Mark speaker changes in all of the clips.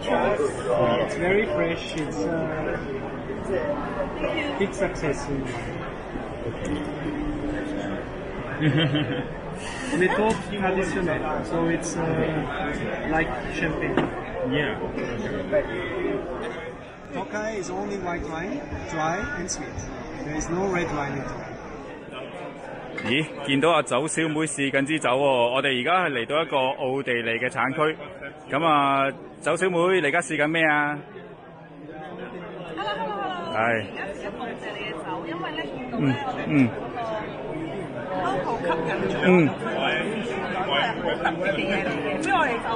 Speaker 1: It's very fresh. It's a big success. In Méthode traditionnelle, so it's uh, like champagne.
Speaker 2: Yeah.
Speaker 1: Tokai is only white wine, dry and sweet. There is no red wine in it.
Speaker 3: 咦，見到阿酒小妹試緊支酒喎、我哋而家係嚟到一個奧地利嘅產區，咁啊，酒小妹你而家試緊咩啊
Speaker 4: ？Hello hello hello，
Speaker 3: 係
Speaker 4: 而家時間多謝你嘅酒，因為咧見到
Speaker 3: 嗯
Speaker 4: 咧我哋
Speaker 3: 嗯
Speaker 4: 嗰個 logo 吸引咗，
Speaker 3: 嗯
Speaker 4: 都係好特別嘅嘢嚟嘅。所以我哋就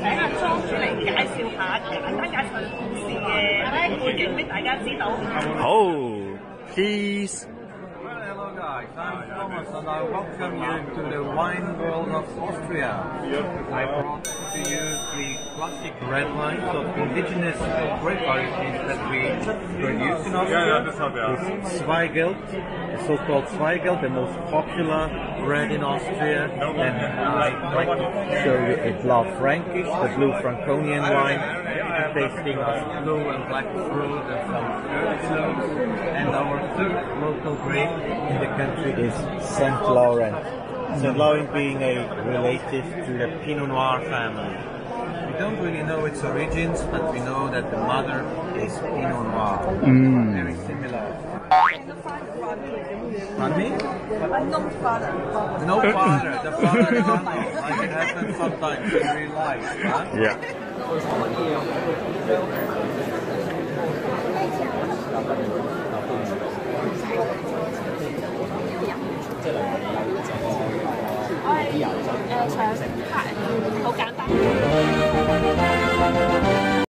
Speaker 4: 請阿莊主嚟介紹下，簡單介紹下故事嘅背景俾大家知道。
Speaker 3: 好，please。
Speaker 5: Guys, I'm Thomas and I welcome you to the wine world of Austria. I brought to you the classic red wines of indigenous grape varieties that we produce in Austria. It's Zweigelt, the so-called Zweigelt, the most popular red in Austria. And I like to show you a Blau Frankish, the blue Franconian wine, tasting of blue and black fruit and some. And our third local grape in the country is Saint Laurent. Saint Laurent being a relative to the Pinot Noir family. We don't really know its origins, but we know that the mother is Pinot Noir. Mm. Very similar. Pardon me? No father. The father is unknown, like it happens sometimes in real life. Huh?
Speaker 3: Yeah. 诶，长城都好简单。